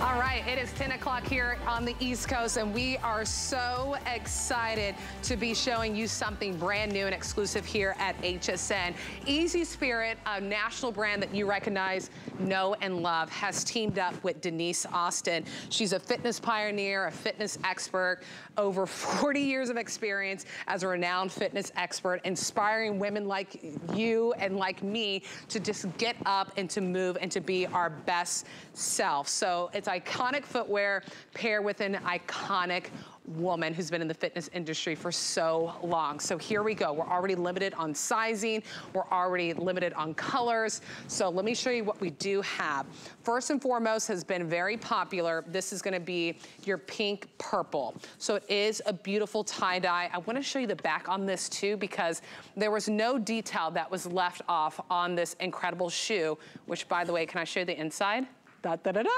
All right, it is 10 o'clock here on the East Coast, and we are so excited to be showing you something brand new and exclusive here at HSN. Easy Spirit, a national brand that you recognize, know, and love, has teamed up with Denise Austin. She's a fitness pioneer, a fitness expert, over 40 years of experience as a renowned fitness expert, inspiring women like you and like me to just get up and to move and to be our best self. So it's iconic footwear paired with an iconic woman who's been in the fitness industry for so long. So here we go. We're already limited on sizing. We're already limited on colors. So let me show you what we do have. First and foremost has been very popular. This is gonna be your pink purple. So it is a beautiful tie-dye. I wanna show you the back on this too because there was no detail that was left off on this incredible shoe, which by the way, can I show you the inside? Da, da, da, da,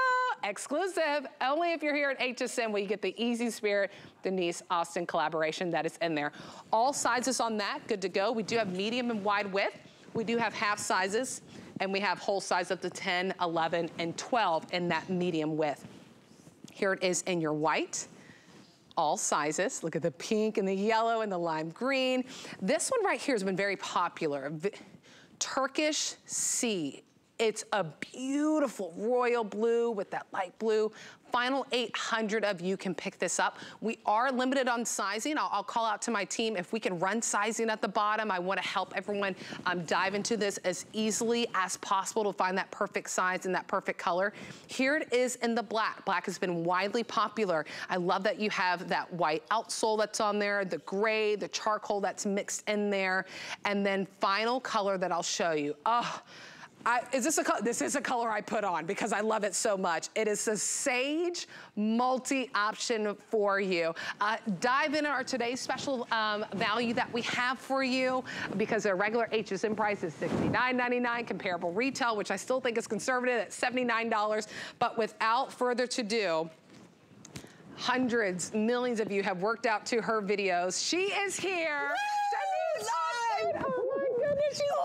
exclusive. Only if you're here at HSN will you get the Easy Spirit Denise Austin collaboration that is in there. All sizes on that, good to go. We do have medium and wide width. We do have half sizes and we have whole size up to 10, 11, and 12 in that medium width. Here it is in your white all sizes. Look at the pink and the yellow and the lime green. This one right here has been very popular. Turkish Sea it's a beautiful royal blue with that light blue final 800 of you can pick this up. We are limited on sizing. I'll, I'll call out to my team if we can run sizing at the bottom. I wanna help everyone um, dive into this as easily as possible to find that perfect size and that perfect color. Here it is in the black. Black has been widely popular. I love that you have that white outsole that's on there, the gray, the charcoal that's mixed in there, and then final color that I'll show you. Oh, I, is this a color? this is a color I put on because I love it so much. It is a sage multi-option for you. Uh, dive in our today's special um, value that we have for you because their regular HSN price is $69.99, comparable retail, which I still think is conservative at $79. But without further to do, hundreds, millions of you have worked out to her videos. She is here. Woo! Live! Oh my goodness, you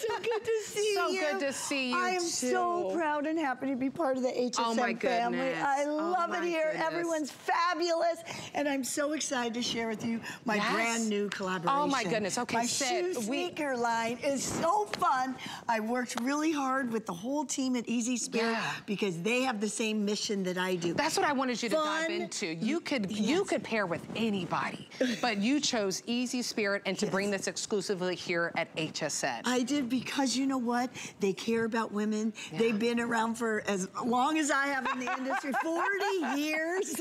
so good to see so you. Good to see you I am too. so proud and happy to be part of the HSN oh my family. I oh love it here. Goodness. Everyone's fabulous. And I'm so excited to share with you my yes. brand new collaboration. Oh my goodness. Okay, my shoe sneaker we... line is so fun. I worked really hard with the whole team at Easy Spirit yeah. because they have the same mission that I do. That's what I wanted you to fun. dive into. You could yes. you could pair with anybody, but you chose Easy Spirit and to yes. bring this exclusively here at HSN. I did because you know what? They care about women. Yeah. They've been around for as long as I have in the industry, 40 years.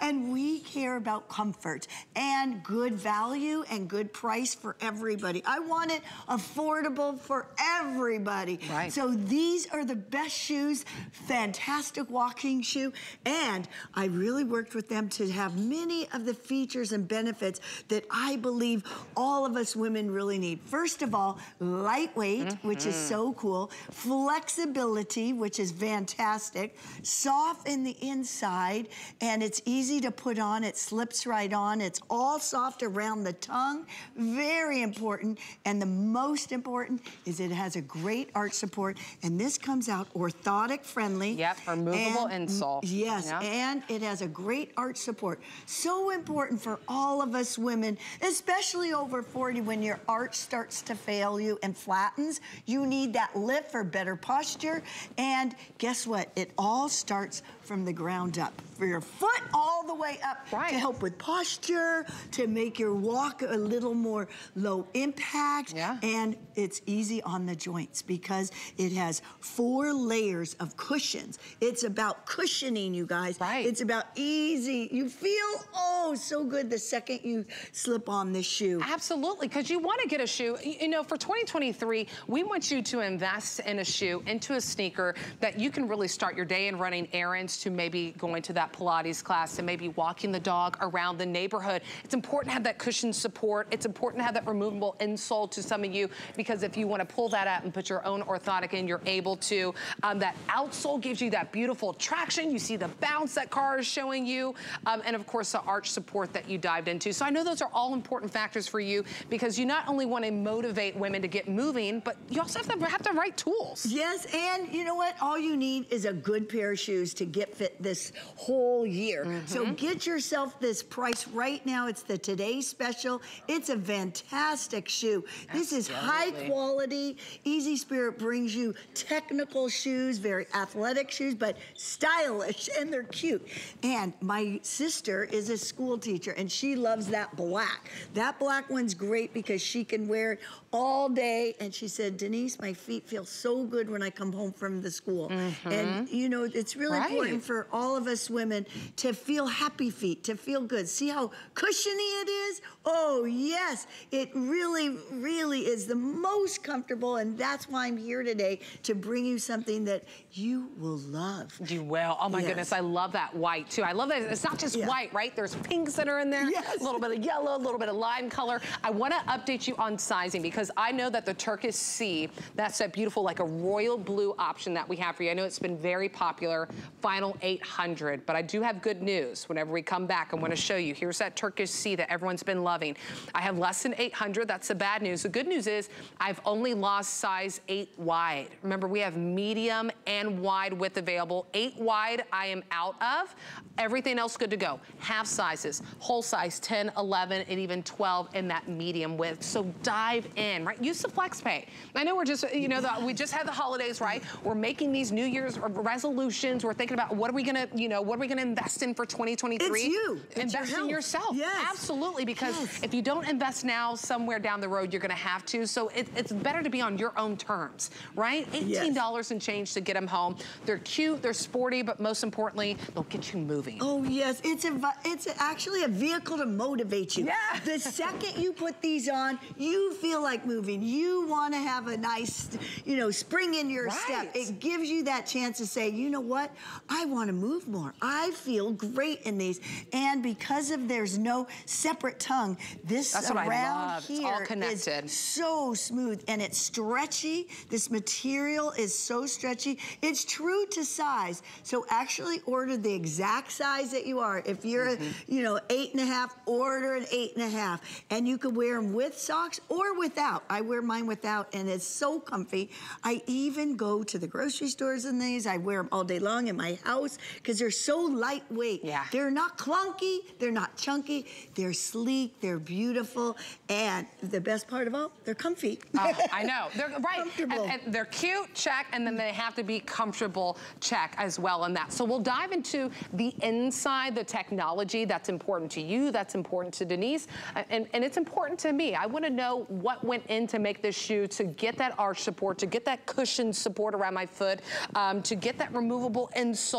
And we care about comfort and good value and good price for everybody. I want it affordable for everybody. Right. So these are the best shoes, fantastic walking shoe. And I really worked with them to have many of the features and benefits that I believe all of us women really need. First of all, lightweight, mm -hmm. which is so cool. Flexibility, which is fantastic. Soft in the inside, and it's easy to put on. It slips right on. It's all soft around the tongue. Very important. And the most important is it has a great arch support, and this comes out orthotic friendly. Yep, removable and, insole. Yes, yep. and it has a great arch support. So important for all of us women, especially over 40 when your arch starts to fail you and flattens. You need that lift for better posture. And guess what? It all starts from the ground up. For your foot all the way up right. to help with posture, to make your walk a little more low impact. Yeah. And it's easy on the joints because it has four layers of cushions. It's about cushioning, you guys. Right. It's about easy. You feel, oh, so good the second you slip on this shoe. Absolutely, because you want to get a shoe. You know, for 2023, we want you to invest in a shoe, into a sneaker that you can really start your day in running errands to maybe going to that Pilates class, and maybe walking the dog around the neighborhood. It's important to have that cushion support. It's important to have that removable insole to some of you because if you want to pull that out and put your own orthotic in, you're able to. Um, that outsole gives you that beautiful traction. You see the bounce that car is showing you. Um, and of course, the arch support that you dived into. So I know those are all important factors for you because you not only want to motivate women to get moving, but you also have to have the right tools. Yes, and you know what? All you need is a good pair of shoes to get fit this whole year. Mm -hmm. So mm-hmm. get yourself this price right now. It's the Today Special. It's a fantastic shoe. Absolutely. This is high quality. Easy Spirit brings you technical shoes, very athletic shoes, but stylish, and they're cute. And my sister is a school teacher, and she loves that black. That black one's great because she can wear it all day. And she said, Denise, my feet feel so good when I come home from the school. Mm -hmm. And, you know, it's really right. important for all of us women to feel happy feet, to feel good. See how cushiony it is? Oh, yes. It really, really is the most comfortable. And that's why I'm here today to bring you something that you will love. You will. Oh, my yes. goodness. I love that white, too. I love that. It's not just yeah. white, right? There's pinks that are in there. Yes. A little bit of yellow, a little bit of lime color. I want to update you on sizing because because I know that the Turkish Sea, that's that beautiful, like a royal blue option that we have for you. I know it's been very popular, final 800, but I do have good news. Whenever we come back, I wanna show you. Here's that Turkish Sea that everyone's been loving. I have less than 800, that's the bad news. The good news is I've only lost size eight wide. Remember, we have medium and wide width available. Eight wide, I am out of. Everything else good to go. Half sizes, whole size 10, 11, and even 12 in that medium width. So dive in right? Use the FlexPay. I know we're just, you know, the, we just had the holidays, right? We're making these New Year's resolutions. We're thinking about what are we gonna, you know, what are we gonna invest in for 2023? It's you. Invest your in yourself. Yes. Absolutely, because yes. if you don't invest now, somewhere down the road, you're gonna have to. So it, it's better to be on your own terms, right? $18 yes. and change to get them home. They're cute, they're sporty, but most importantly, they'll get you moving. Oh yes, it's a it's actually a vehicle to motivate you. Yeah. The second you put these on, you feel like moving. You want to have a nice, you know, spring in your right. step. It gives you that chance to say, you know what? I want to move more. I feel great in these. And because of there's no separate tongue, this That's around here is so smooth and it's stretchy. This material is so stretchy. It's true to size. So actually order the exact size that you are. If you're, mm -hmm. you know, eight and a half, order an eight and a half. And you can wear them with socks or without without. I wear mine without and it's so comfy. I even go to the grocery stores in these. I wear them all day long in my house because they're so lightweight. Yeah. They're not clunky, they're not chunky, they're sleek, they're beautiful, and the best part of all, they're comfy. Uh, I know, they're right. Comfortable. And, and they're cute, check, and then they have to be comfortable, check as well in that. So we'll dive into the inside, the technology that's important to you, that's important to Denise, and, and it's important to me. I wanna know what went in to make this shoe to get that arch support, to get that cushion support around my foot, um, to get that removable insole,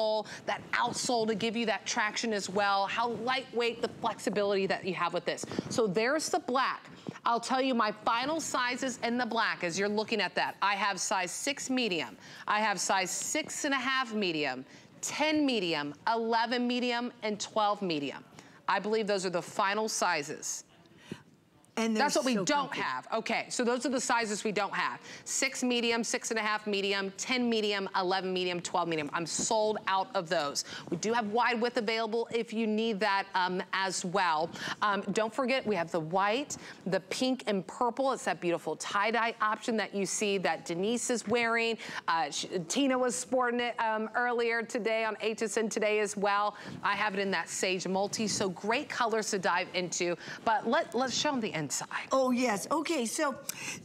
that outsole to give you that traction as well, how lightweight, the flexibility that you have with this. So there's the black. I'll tell you my final sizes in the black as you're looking at that. I have size six medium. I have size six and a half medium, 10 medium, 11 medium, and 12 medium. I believe those are the final sizes. And That's what so we don't comfy. have. Okay, so those are the sizes we don't have. Six medium, six and a half medium, 10 medium, 11 medium, 12 medium. I'm sold out of those. We do have wide width available if you need that um, as well. Um, don't forget, we have the white, the pink and purple. It's that beautiful tie-dye option that you see that Denise is wearing. Uh, she, Tina was sporting it um, earlier today on HSN Today as well. I have it in that sage multi, so great colors to dive into. But let, let's show them the inside inside. Oh, yes. Okay, so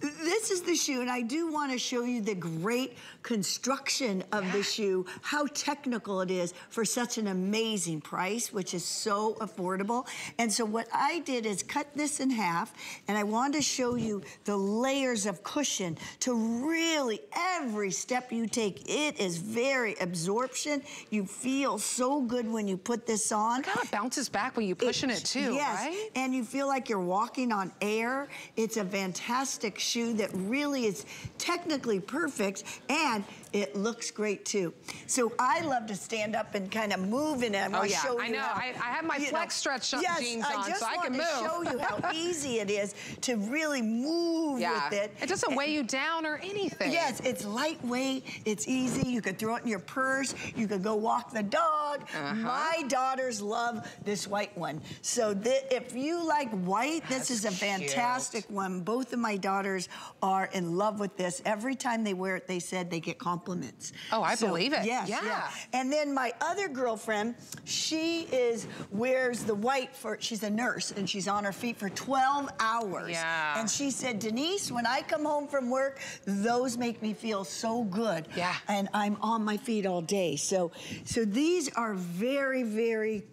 this is the shoe, and I do want to show you the great construction of yeah. the shoe, how technical it is for such an amazing price, which is so affordable. And so what I did is cut this in half, and I wanted to show you the layers of cushion to really, every step you take, it is very absorption. You feel so good when you put this on. Look how it bounces back when you pushing it, it too, yes, right? and you feel like you're walking on air. It's a fantastic shoe that really is technically perfect and it looks great too. So I love to stand up and kind of move in it. I oh yeah, show I know. How, I, I, have my flex know, stretch yes, jeans on I so I can move. I just want to show you how easy it is to really move yeah. with it. It doesn't weigh you down or anything. Yes, it's lightweight. It's easy. You could throw it in your purse. You could go walk the dog. Uh -huh. My daughters love this white one. So if you like white, That's this is a fantastic cute. one. Both of my daughters are in love with this. Every time they wear it, they said they get compliments. Oh, I So, believe it. Yes, Yeah. yeah. And then my other girlfriend, she is wears the white for. She's a nurse and she's on her feet for 12 hours. Yeah. And she said, Denise, when I come home from work, those make me feel so good. Yeah. And I'm on my feet all day. So, so these are very, very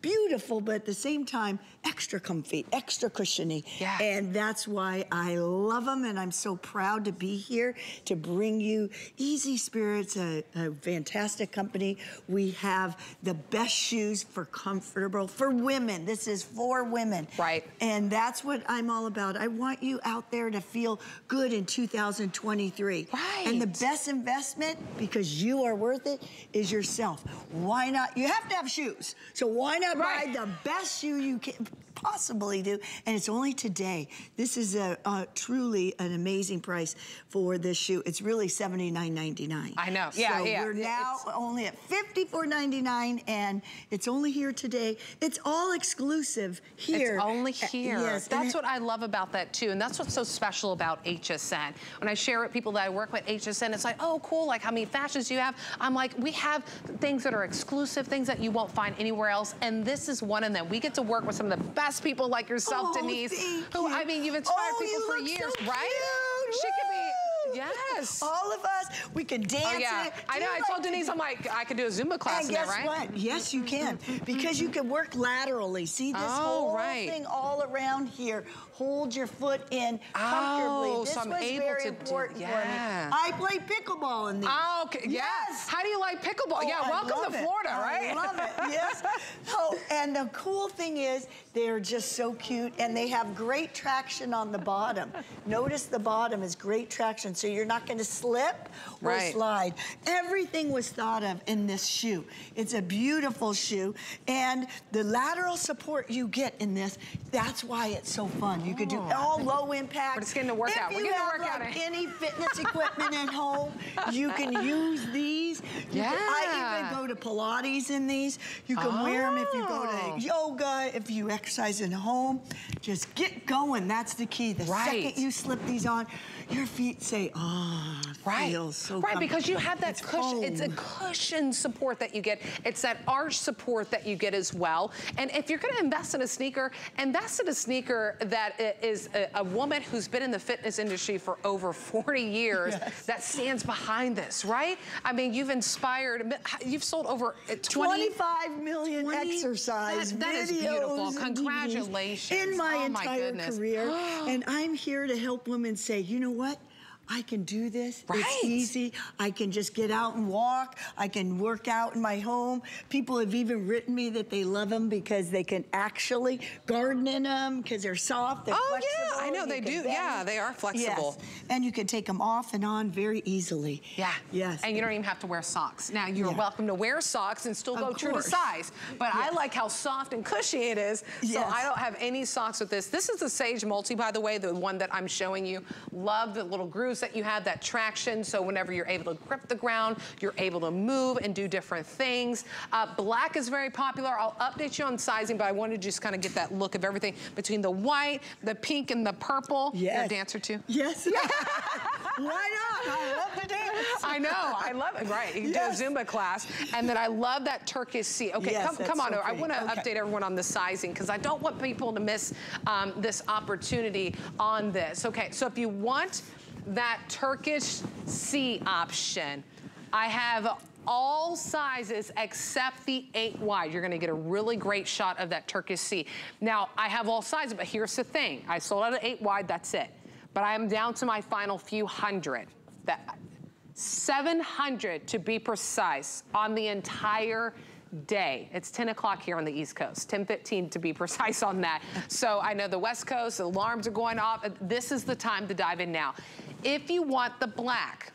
beautiful, but at the same time, extra comfy, extra cushiony. Yeah. And that's why I love them, and I'm so proud to be here to bring you Easy Spirits, a, a fantastic company. We have the best shoes for comfortable for women. This is for women. Right. And that's what I'm all about. I want you out there to feel good in 2023. Right. And the best investment, because you are worth it, is yourself. Why not? You have to have shoes. So why not Right. buy the best shoe you can possibly do? And it's only today. This is a, a truly an amazing price for this shoe. It's really $79.99. I know. Yeah, so yeah. We're now It's- only at $54.99 and it's only here today. It's all exclusive here. It's only Uh, here. Yes. That's what I love about that too. And that's what's so special about HSN. When I share with people that I work with HSN, it's like, oh, cool, like how many fashions do you have? I'm like, we have things that are exclusive, things that you won't find anywhere else. And this is one of them. We get to work with some of the best people like yourself, Oh, Denise. Who, you. I mean, you've inspired Oh, people you for years, so right? cute. She could be! Yes. All of us, we can oh, dance Oh yeah, in it. I know. you I told like to Denise, I'm like, I could do a Zumba class and in there, guess right? what? Yes, you can. Because you can work laterally. See this Oh, whole right. thing all around here. Hold your foot in comfortably. Oh, this so I'm was able very to do- important yeah. for me. I play pickleball in these. Oh, okay. Yes. How do you like pickleball? Oh, yeah, I welcome to it. Florida, I right? love it. Yes. Oh, and the cool thing is they're just so cute and they have great traction on the bottom. Notice the bottom is great traction, so you're not going to slip or Right. slide. Everything was thought of in this shoe. It's a beautiful shoe, and the lateral support you get in this, that's why it's so fun. You could do all low impact. But it's getting to work if out. We're getting to work out. like any fitness equipment at home, you can use these. You can- I even go to Pilates in these. You can wear them if you go Oh. to yoga, if you exercise in home. Just get going. That's the key. The Right. second you slip these on, your feet say, "Ah, oh, Right. feels so right, because you have that It's cushion. It's a cushion support that you get. It's that arch support that you get as well. And if you're going to invest in a sneaker, invest in a sneaker that is a, a woman who's been in the fitness industry for over 40 years Yes. that stands behind this, right? I mean, you've inspired. You've sold over uh, 20. 25 million 20 exercise that- that is videos beautiful. Congratulations. in my Oh, my entire goodness. career and i'm here to help women say you know what I can do this. Right. It's easy. I can just get out and walk. I can work out in my home. People have even written me that they love them because they can actually garden in them because they're soft. They're Oh, yeah. I know you they do. bend Yeah, they are flexible. Yes. And you can take them off and on very easily. Yeah. Yes. And you don't even have to wear socks. Now, you're Yeah. welcome to wear socks and still Of go true to size. But I like how soft and cushy it is. So Yes. I don't have any socks with this. This is the Sage Multi, by the way, the one that I'm showing you. Love the little grooves that you have, that traction. So whenever you're able to grip the ground, you're able to move and do different things. Uh, black is very popular. I'll update you on sizing, but I wanted to just kind of get that look of everything between the white, the pink, and the purple. You're a dancer too? Yes. Why not? I love to dance. I know, I love it. Right, you can Yes. do a Zumba class, and then I love that Turkish sea. Okay, Yes, come, come on so over. I want to Okay. update everyone on the sizing because I don't want people to miss um, this opportunity on this. Okay, so if you want that Turkish sea option, I have all sizes except the eight wide. You're gonna get a really great shot of that Turkish sea. Now, I have all sizes, but here's the thing. I sold out at eight wide, that's it. But I am down to my final few hundred. That 700 to be precise on the entire day. It's 10 o'clock here on the East Coast, 10:15 to be precise on that. So I know the West Coast, alarms are going off. This is the time to dive in now. If you want the black,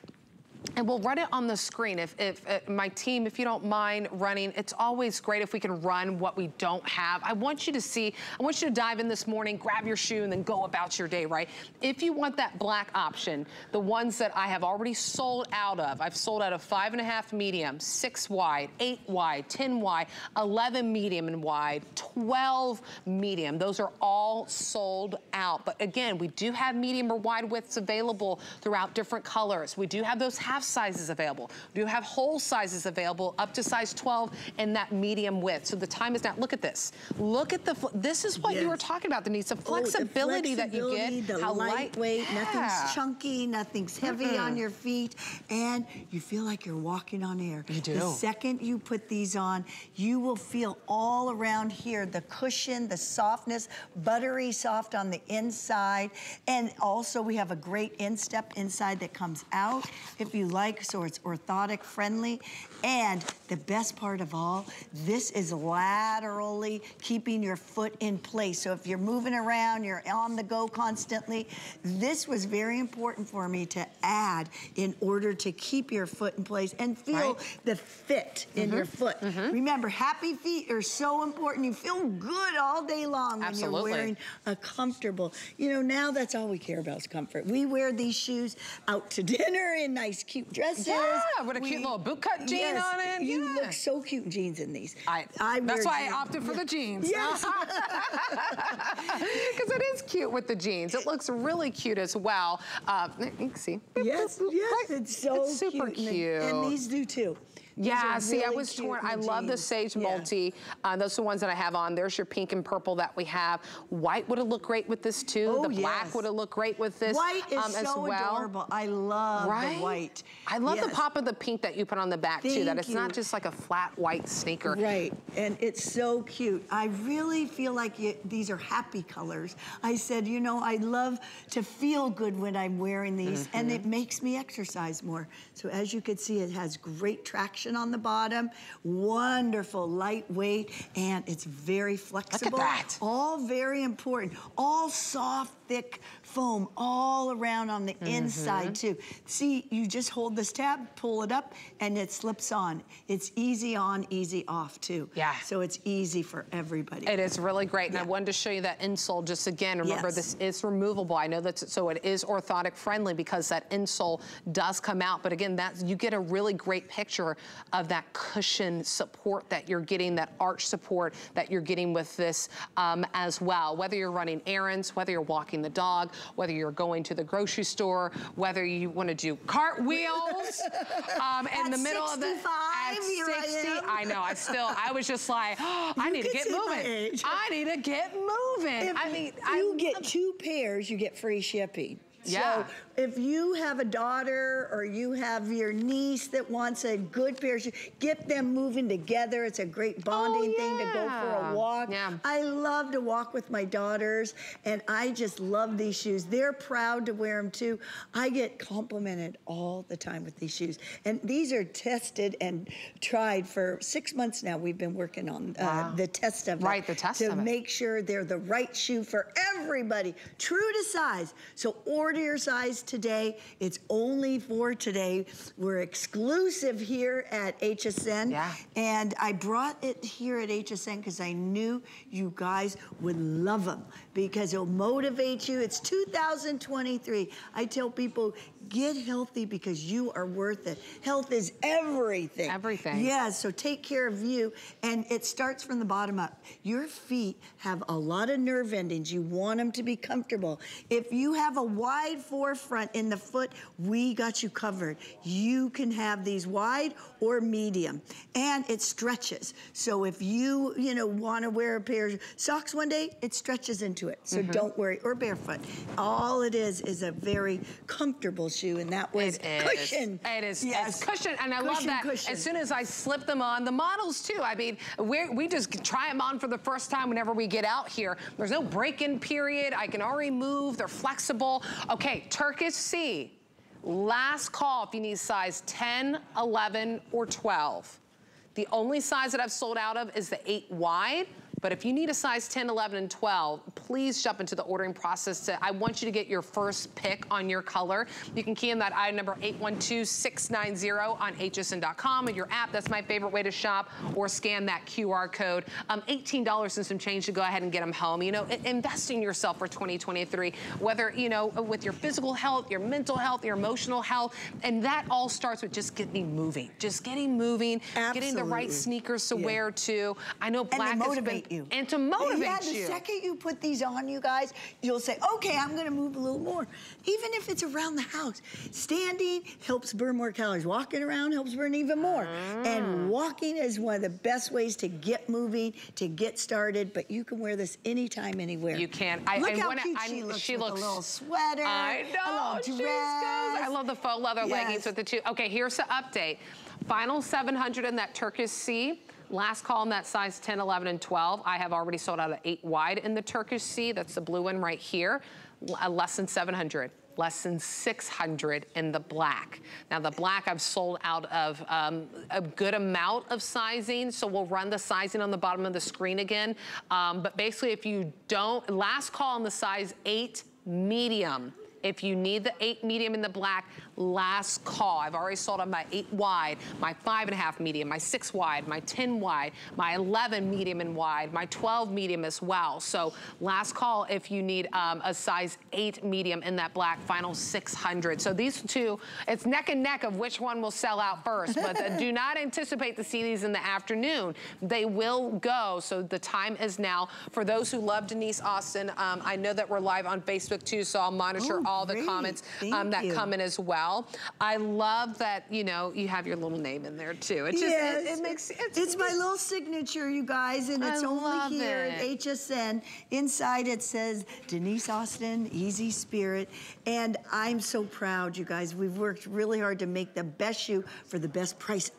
And we'll run it on the screen. If, if uh, my team, if you don't mind running, it's always great if we can run what we don't have. I want you to see, I want you to dive in this morning, grab your shoe, and then go about your day, right? If you want that black option, the ones that I have already sold out of, I've sold out of five and a half medium, six wide, eight wide, 10 wide, 11 medium and wide, 12 medium. Those are all sold out. But again, we do have medium or wide widths available throughout different colors. We do have those half sizes available. We do have whole sizes available up to size 12 in that medium width. So the time is now. Look at this. Look at the, this is what yes. you were talking about, Denise, the flexibility, oh, the flexibility that you get. The how lightweight, light, yeah. nothing's chunky, nothing's heavy mm -hmm. on your feet, and you feel like you're walking on air. You do. The second you put these on, you will feel all around here, the cushion, the softness, buttery soft on the inside, and also we have a great instep inside that comes out. If you like, so it's orthotic friendly. And the best part of all, this is laterally keeping your foot in place. So if you're moving around, you're on the go constantly, this was very important for me to add in order to keep your foot in place and feel right. the fit in mm -hmm. your foot. Mm -hmm. Remember, happy feet are so important. You feel good all day long when Absolutely. you're wearing a comfortable. You know, now that's all we care about is comfort. We wear these shoes out to dinner in nice, cute dresses. Yeah, with a we, cute little bootcut jean yes, on it. You yeah. look so cute in jeans in these. I, I that's why jeans. I opted for the jeans. Yes. Because it is cute with the jeans. It looks really cute as well. Uh, you can see. Yes, yes, it's so it's super cute. cute. And, and these do too. Yeah, see, I was torn. I love the sage yeah. multi. Uh, those are the ones that I have on. There's your pink and purple that we have. White would have looked great with this too. Oh, the black yes. would have looked great with this White is um, so well. adorable. I love right? the white. I love yes. the pop of the pink that you put on the back Thank too. That it's you. not just like a flat white sneaker. Right, and it's so cute. I really feel like you, these are happy colors. I said, you know, I love to feel good when I'm wearing these, mm -hmm. and it makes me exercise more. So as you can see, it has great traction on the bottom wonderful, lightweight, and it's very flexible. Look at that. All very important. All soft, thick foam all around on the mm -hmm. inside too. See, you just hold this tab, pull it up, and it slips on. It's easy on, easy off too. Yeah. So it's easy for everybody. It is really great. Yeah. And I wanted to show you that insole just again. Remember, yes. this is removable. I know that, so it is orthotic friendly because that insole does come out. But again, that you get a really great picture of that cushion support that you're getting, that arch support that you're getting with this um, as well. Whether you're running errands, whether you're walking walking the dog, whether you're going to the grocery store, whether you want to do cartwheels um, in the middle of the at 60. I, I, know. I still. I was just like, oh, I need to get moving. I need to get moving. If I mean, you I get two pairs, you get free shipping. Yeah. So if you have a daughter or you have your niece that wants a good pair of shoes, get them moving together. It's a great bonding oh, yeah. thing to go for a walk. Yeah. I love to walk with my daughters and I just love these shoes. They're proud to wear them too. I get complimented all the time with these shoes. And these are tested and tried for six months now. We've been working on uh, wow. the test of right, the test To make sure they're the right shoe for everybody, true to size. So order your size today. It's only for today. We're exclusive here at HSN. Yeah. And I brought it here at HSN because I knew you guys would love them because it'll motivate you. It's 2023. I tell people, get healthy because you are worth it. Health is everything. Everything. Yeah, so take care of you. And it starts from the bottom up. Your feet have a lot of nerve endings. You want them to be comfortable. If you have a wide forefront in the foot, we got you covered. You can have these wide or medium. And it stretches. So if you, you know, want to wear a pair of socks one day, it stretches into it. So mm -hmm. don't worry. Or barefoot. All it is is a very comfortable shoe, and that was it cushion. It is. Yes. It's cushion, and I cushion, love that. Cushion. As soon as I slip them on, the models too. I mean, we we just try them on for the first time whenever we get out here. There's no break-in period. I can already move. They're flexible. Okay, Turkish Sea. Last call if you need size 10, 11, or 12. The only size that I've sold out of is the 8 wide. But if you need a size 10, 11, and 12, please jump into the ordering process. To, I want you to get your first pick on your color. You can key in that item number 812690 on hsn.com and your app. That's my favorite way to shop. Or scan that QR code. Um, $18 and some change to go ahead and get them home. You know, invest in yourself for 2023, whether, you know, with your physical health, your mental health, your emotional health. And that all starts with just getting moving. Just getting moving, Absolutely. getting the right sneakers to yeah. wear too. I know black and to motivate you. And to motivate yeah, the you. the second you put these on, you guys, you'll say, okay, I'm gonna move a little more. Even if it's around the house. Standing helps burn more calories. Walking around helps burn even more. Mm. And walking is one of the best ways to get moving, to get started, but you can wear this anytime, anywhere. You can. I, Look I how wanna, cute I, she looks she looks, a little sweater. I know. A little dress. I love the faux leather yes. leggings with the two. Okay, here's the update. Final 700 in that Turkish Sea. Last call in that size 10, 11, and 12. I have already sold out of 8 wide in the Turkish Sea. That's the blue one right here. Uh, less than 700 less than 600 in the black. Now the black I've sold out of um, a good amount of sizing, so we'll run the sizing on the bottom of the screen again. Um, but basically if you don't, last call on the size eight medium, if you need the eight medium in the black, last call. I've already sold on my eight wide, my five and a half medium, my six wide, my 10 wide, my 11 medium and wide, my 12 medium as well. So last call if you need um, a size eight medium in that black, final 600. So these two, it's neck and neck of which one will sell out first, but do not anticipate to see these in the afternoon. They will go, so the time is now. For those who love Denise Austin, um, I know that we're live on Facebook too, so I'll monitor oh, all the comments um, that come in as well well. I love that, you know, you have your little name in there too. It just, yes. it, it makes, it's, it's my little signature, you guys, and it's only here it. at HSN. Inside it says Denise Austin, Easy Spirit, and I'm so proud, you guys. We've worked really hard to make the best shoe for the best price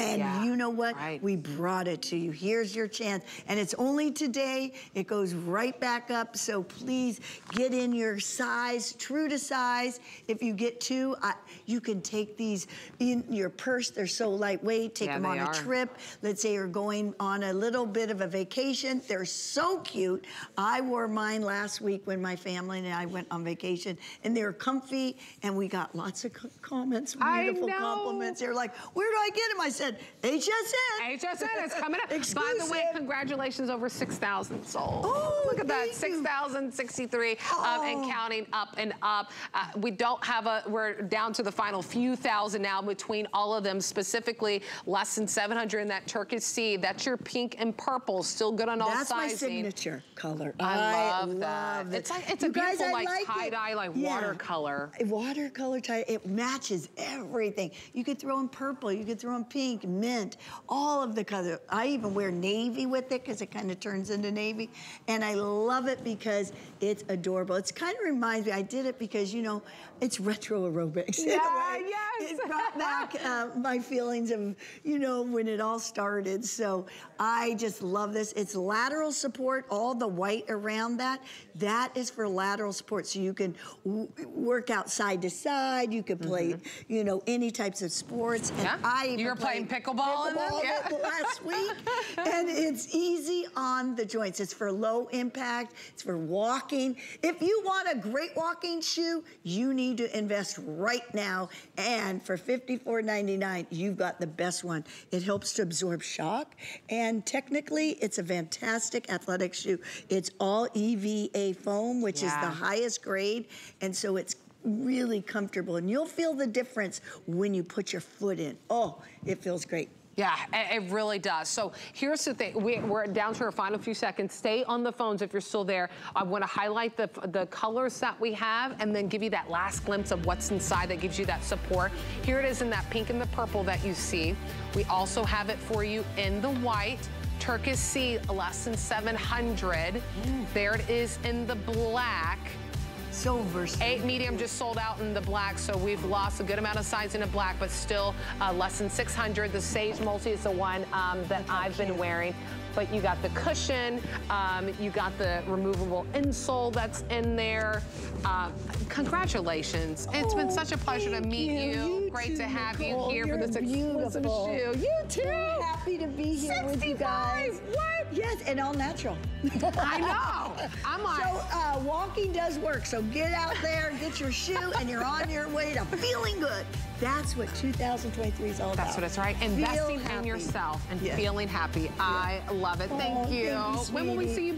and yeah, you know what? Right. We brought it to you. Here's your chance. And it's only today. It goes right back up. So please get in your size, true to size. If you get two, I, you can take these in your purse. They're so lightweight. Take yeah, them on a trip. Let's say you're going on a little bit of a vacation. They're so cute. I wore mine last week when my family and I went on vacation. And they were comfy. And we got lots of comments, beautiful compliments. They're like, where do I get them? I said, HSN. HSN is coming up. Exclusive. By the way, congratulations, over 6,000 sold. Oh, Look at that, 6,063 oh. um, and counting up and up. Uh, we don't have a, we're down to the final few thousand now between all of them, specifically less than 700 in that Turkish Sea. That's your pink and purple, still good on all That's sizing. That's my signature color. I, I love that. It. It's like, it's you a beautiful guys, like, like tie-dye, like yeah. watercolor. Watercolor tie, it matches everything. You could throw in purple, you could throw in pink, pink, mint, all of the color. I even wear navy with it because it kind of turns into navy. And I love it because it's adorable. It kind of reminds me, I did it because, you know, it's retro aerobics. Yeah, yes. It brought back uh, my feelings of, you know, when it all started. So I just love this. It's lateral support, all the white around that. That is for lateral support. So you can work out side to side. You can play, mm -hmm. you know, any types of sports. And yeah. I you were playing pickleball, pickleball yeah. last week. and it's easy on the joints. It's for low impact. It's for walking. If you want a great walking shoe, you need to invest right now. And for $54.99, you've got the best one. It helps to absorb shock. And technically, it's a fantastic athletic shoe. It's all EVA foam, which yeah. is the highest grade. And so it's really comfortable. And you'll feel the difference when you put your foot in. Oh, it feels great. Yeah, it really does. So here's the thing. We, are down to our final few seconds. Stay on the phones if you're still there. I want to highlight the, the colors that we have and then give you that last glimpse of what's inside that gives you that support. Here it is in that pink and the purple that you see. We also have it for you in the white. Turkish Sea, less than 700. Mm. There it is in the black Eight medium just sold out in the black, so we've lost a good amount of size in the black, but still uh, less than 600. The Sage Multi is the one um, that I've been wearing. but you got the cushion, um, you got the removable insole that's in there. Uh, congratulations. It's been such a pleasure to meet you. you. Great too, to have Nicole. you here You're for this exclusive beautiful. shoe. You too. So happy to be here with you guys. What? Yes, and all natural. I know. I'm on. So uh, walking does work. So get out there, get your shoe, and you're on your way to feeling good. That's what 2023 is all about. That's what it's right. Feel Investing in yourself and Yes. feeling happy. I love it. Thank Oh, you. thank you, when will we see you?